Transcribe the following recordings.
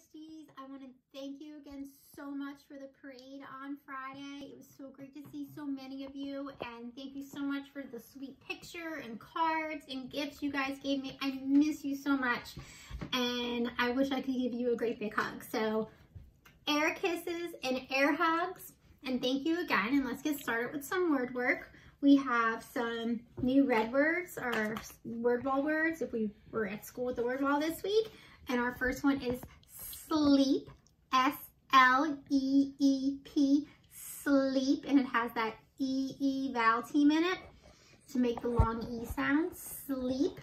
Christies. I want to thank you again so much for the parade on Friday. It was so great to see so many of you and thank you so much for the sweet picture and cards and gifts you guys gave me. I miss you so much and I wish I could give you a great big hug. So air kisses and air hugs and thank you again and let's get started with some word work. We have some new red words or word wall words if we were at school with the word wall this week. And our first one is sleep, S-L-E-E-P, sleep, and it has that E-E vowel team in it to make the long E sound, sleep.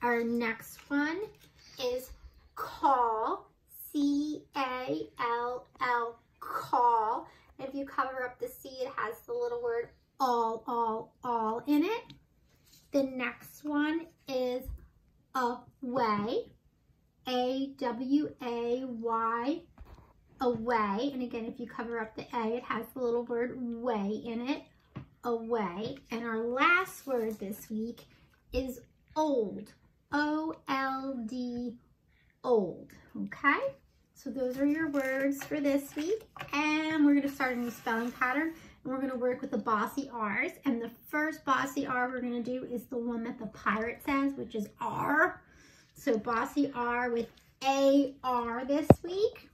Our next one is call, C-A-L-L, call. If you cover up the C, it has the little word all, all, all in it. The next one is away. A-W-A-Y, away. And again, if you cover up the A, it has the little word way in it, away. And our last word this week is old, O-L-D, old, okay? So those are your words for this week. And we're gonna start a new spelling pattern. And we're gonna work with the bossy R's. And the first bossy R we're gonna do is the one that the pirate says, which is R. So bossy R with A-R this week.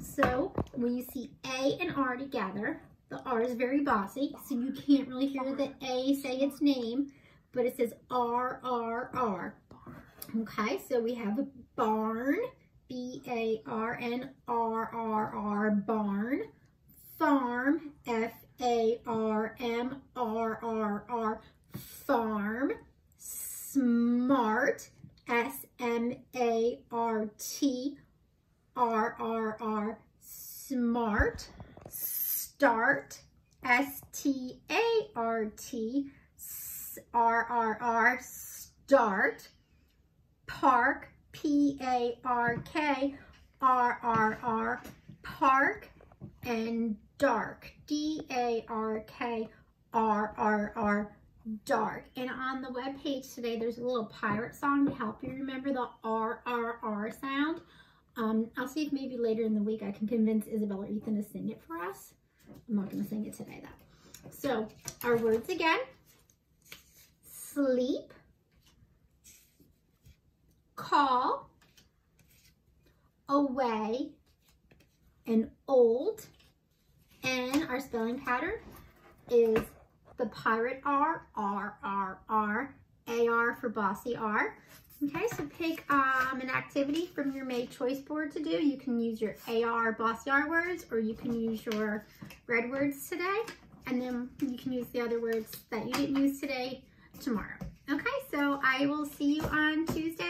So when you see A and R together, the R is very bossy, so you can't really hear the A say its name, but it says R, R, R. Okay, so we have a barn, B-A-R-N, R-R-R, barn. Farm, F-A-R-M, R-R-R, farm. Smart, S-M-A-R-T, R-R-R, smart, start, S-T-A-R-T, R-R-R, start, park, P-A-R-K, R-R-R, park, and dark, D-A-R-K, R-R-R, dark. And on the web page today, there's a little pirate song to help you remember the R, R, R sound. Um, I'll see if maybe later in the week I can convince Isabel or Ethan to sing it for us. I'm not going to sing it today though. So our words again, sleep, call, away, and old. And our spelling pattern is the pirate R, R, R, R, AR for bossy R. Okay, so pick um, an activity from your May choice board to do. You can use your AR bossy R words or you can use your red words today. And then you can use the other words that you didn't use today tomorrow. Okay, so I will see you on Tuesday